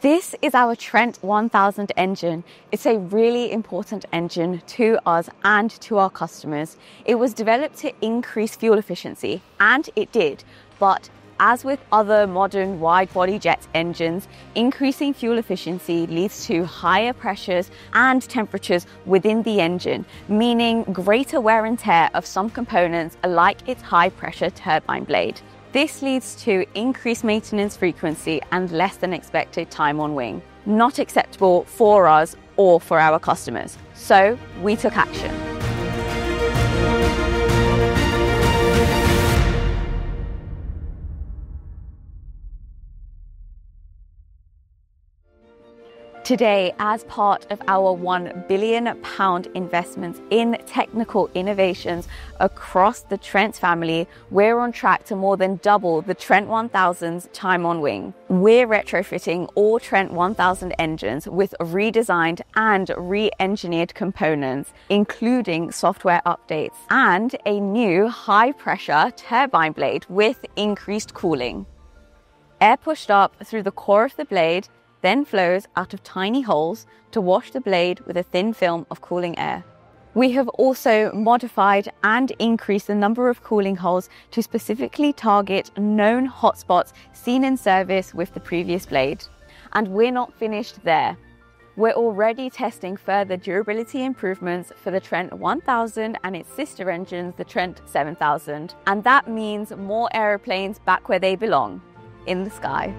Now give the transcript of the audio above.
This is our Trent 1000 engine. It's a really important engine to us and to our customers. It was developed to increase fuel efficiency, and it did, but as with other modern wide body jet engines, increasing fuel efficiency leads to higher pressures and temperatures within the engine, meaning greater wear and tear of some components like its high pressure turbine blade. This leads to increased maintenance frequency and less than expected time on wing. Not acceptable for us or for our customers. So we took action. Today, as part of our £1 billion investments in technical innovations across the Trent family, we're on track to more than double the Trent 1000's time on wing. We're retrofitting all Trent 1000 engines with redesigned and re engineered components, including software updates and a new high pressure turbine blade with increased cooling. Air pushed up through the core of the blade then flows out of tiny holes to wash the blade with a thin film of cooling air. We have also modified and increased the number of cooling holes to specifically target known hotspots seen in service with the previous blade. And we're not finished there. We're already testing further durability improvements for the Trent 1000 and its sister engines, the Trent 7000. And that means more aeroplanes back where they belong, in the sky.